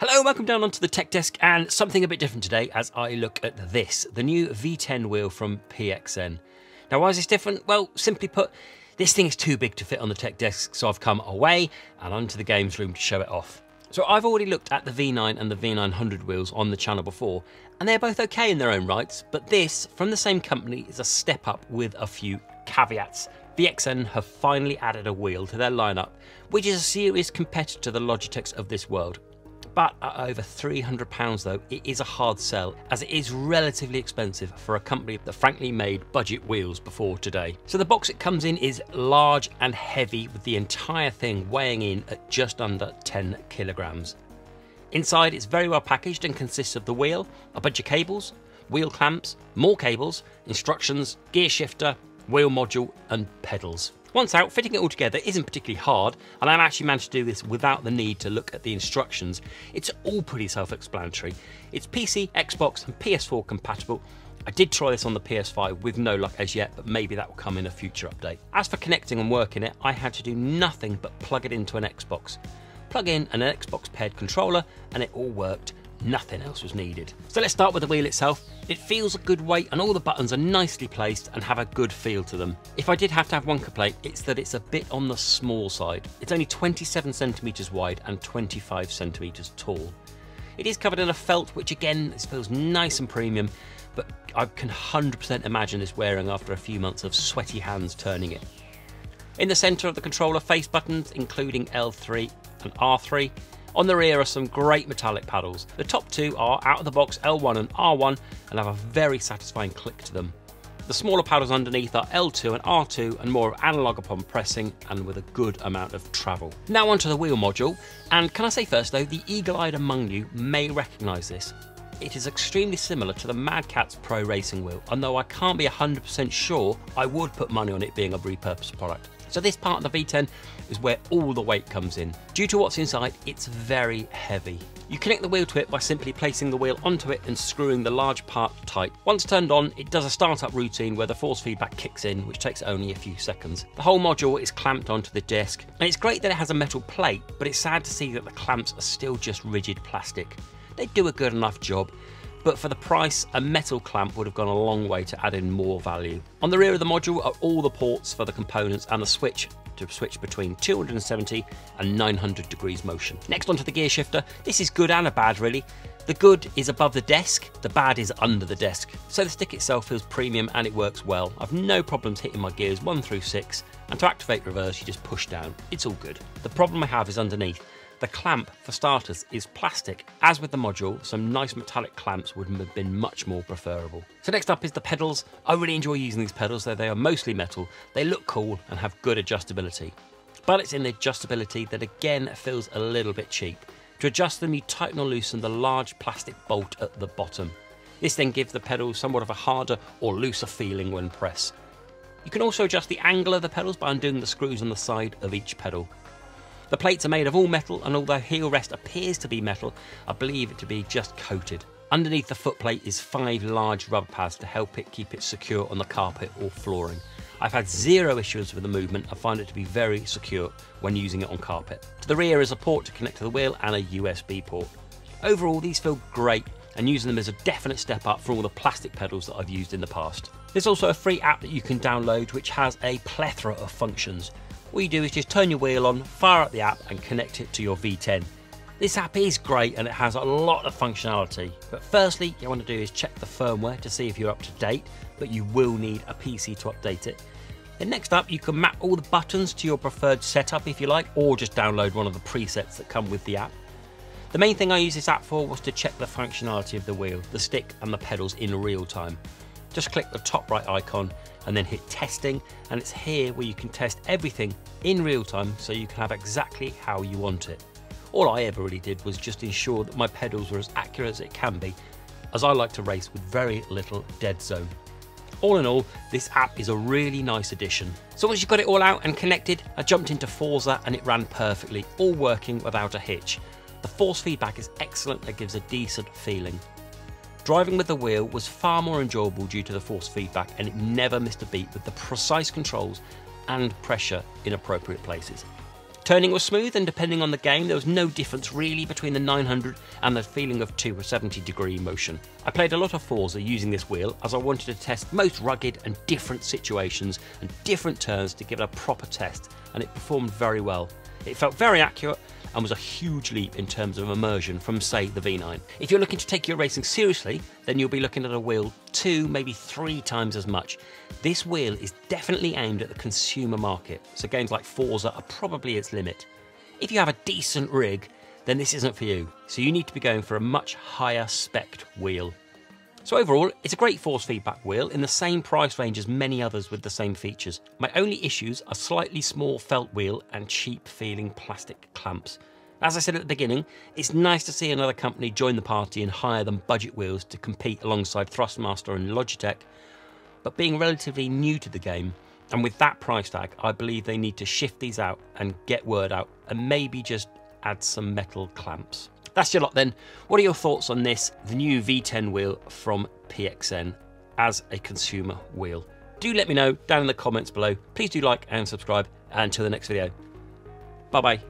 Hello, welcome down onto the tech desk and something a bit different today as I look at this, the new V10 wheel from PXN. Now, why is this different? Well, simply put, this thing is too big to fit on the tech desk, so I've come away and onto the games room to show it off. So I've already looked at the V9 and the V900 wheels on the channel before, and they're both okay in their own rights, but this, from the same company, is a step up with a few caveats. PXN have finally added a wheel to their lineup, which is a serious competitor to the Logitechs of this world. But at over £300 though, it is a hard sell as it is relatively expensive for a company that frankly made budget wheels before today. So the box it comes in is large and heavy with the entire thing weighing in at just under 10 kilograms. Inside it's very well packaged and consists of the wheel, a bunch of cables, wheel clamps, more cables, instructions, gear shifter, wheel module and pedals. Once out, fitting it all together isn't particularly hard, and I've actually managed to do this without the need to look at the instructions. It's all pretty self-explanatory. It's PC, Xbox and PS4 compatible. I did try this on the PS5 with no luck as yet, but maybe that will come in a future update. As for connecting and working it, I had to do nothing but plug it into an Xbox. Plug in an Xbox paired controller and it all worked nothing else was needed. So let's start with the wheel itself. It feels a good weight and all the buttons are nicely placed and have a good feel to them. If I did have to have one complaint, it's that it's a bit on the small side. It's only 27 centimeters wide and 25 centimeters tall. It is covered in a felt, which again this feels nice and premium, but I can 100% imagine this wearing after a few months of sweaty hands turning it. In the centre of the controller, face buttons, including L3 and R3, on the rear are some great metallic paddles. The top two are out of the box L1 and R1 and have a very satisfying click to them. The smaller paddles underneath are L2 and R2 and more analog upon pressing and with a good amount of travel. Now onto the wheel module, and can I say first though, the eagle-eyed among you may recognise this. It is extremely similar to the Mad Catz Pro Racing wheel, and though I can't be 100% sure, I would put money on it being a repurposed product. So this part of the V10 is where all the weight comes in. Due to what's inside, it's very heavy. You connect the wheel to it by simply placing the wheel onto it and screwing the large part tight. Once turned on, it does a startup routine where the force feedback kicks in, which takes only a few seconds. The whole module is clamped onto the desk, and it's great that it has a metal plate, but it's sad to see that the clamps are still just rigid plastic. They do a good enough job, but for the price, a metal clamp would have gone a long way to add in more value. On the rear of the module are all the ports for the components and the switch to switch between 270 and 900 degrees motion. Next onto the gear shifter, this is good and a bad really. The good is above the desk, the bad is under the desk. So the stick itself feels premium and it works well. I've no problems hitting my gears 1 through 6 and to activate reverse you just push down. It's all good. The problem I have is underneath. The clamp, for starters, is plastic. As with the module, some nice metallic clamps would have been much more preferable. So next up is the pedals. I really enjoy using these pedals, though they are mostly metal. They look cool and have good adjustability. But it's in the adjustability that again feels a little bit cheap. To adjust them, you tighten or loosen the large plastic bolt at the bottom. This then gives the pedals somewhat of a harder or looser feeling when pressed. You can also adjust the angle of the pedals by undoing the screws on the side of each pedal. The plates are made of all metal, and although heel rest appears to be metal, I believe it to be just coated. Underneath the footplate is five large rubber pads to help it keep it secure on the carpet or flooring. I've had zero issues with the movement. I find it to be very secure when using it on carpet. To the rear is a port to connect to the wheel and a USB port. Overall, these feel great and using them is a definite step up from all the plastic pedals that I've used in the past. There's also a free app that you can download which has a plethora of functions. All you do is just turn your wheel on, fire up the app and connect it to your V10. This app is great and it has a lot of functionality, but firstly you want to do is check the firmware to see if you're up to date, but you will need a PC to update it. Then next up you can map all the buttons to your preferred setup if you like, or just download one of the presets that come with the app. The main thing I used this app for was to check the functionality of the wheel, the stick and the pedals in real time. Just click the top right icon and then hit testing and it's here where you can test everything in real time so you can have exactly how you want it. All I ever really did was just ensure that my pedals were as accurate as it can be as I like to race with very little dead zone. All in all, this app is a really nice addition. So once you've got it all out and connected, I jumped into Forza and it ran perfectly, all working without a hitch. The force feedback is excellent, it gives a decent feeling. Driving with the wheel was far more enjoyable due to the force feedback and it never missed a beat with the precise controls and pressure in appropriate places. Turning was smooth, and depending on the game, there was no difference really between the 900 and the feeling of 270 degree motion. I played a lot of Forza using this wheel as I wanted to test most rugged and different situations and different turns to give it a proper test, and it performed very well. It felt very accurate and was a huge leap in terms of immersion from, say, the V9. If you're looking to take your racing seriously, then you'll be looking at a wheel two, maybe three times as much. This wheel is definitely aimed at the consumer market, so games like Forza are probably its limit. If you have a decent rig, then this isn't for you, so you need to be going for a much higher spec wheel. So overall, it's a great force feedback wheel in the same price range as many others with the same features. My only issues are slightly small felt wheel and cheap feeling plastic clamps. As I said at the beginning, it's nice to see another company join the party and hire them budget wheels to compete alongside Thrustmaster and Logitech, but being relatively new to the game, and with that price tag, I believe they need to shift these out and get word out and maybe just add some metal clamps. That's your lot then. What are your thoughts on this, the new V10 wheel from PXN as a consumer wheel? Do let me know down in the comments below. Please do like and subscribe. And until the next video, bye bye.